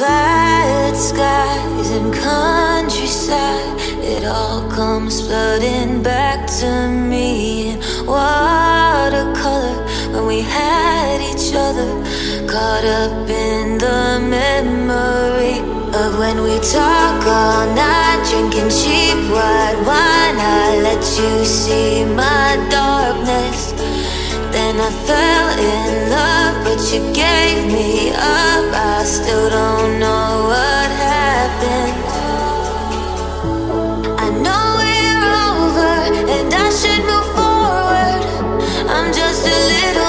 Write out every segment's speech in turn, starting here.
Quiet skies and countryside, it all comes flooding back to me in watercolor when we had each other, caught up in the memory of when we talk all night, drinking cheap white wine. I let you see my darkness. Then I fell in you gave me up. I still don't know what happened. I know we're over, and I should move forward. I'm just a little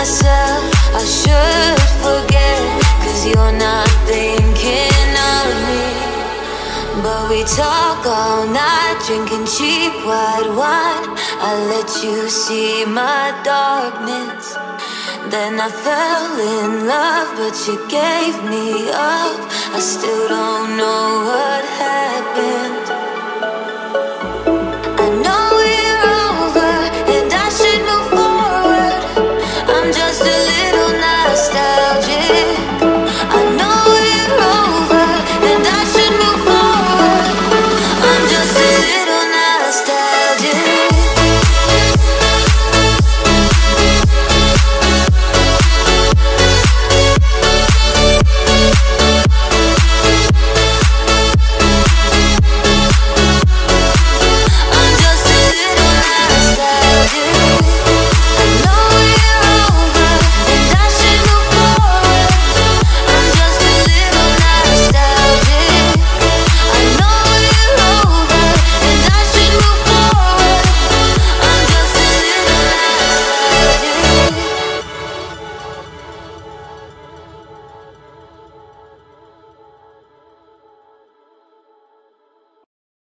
myself I should forget Cause you're not thinking of me. But we talk all night drinking cheap white wine. I let you see my darkness. Then I fell in love but you gave me up. I still don't know what happened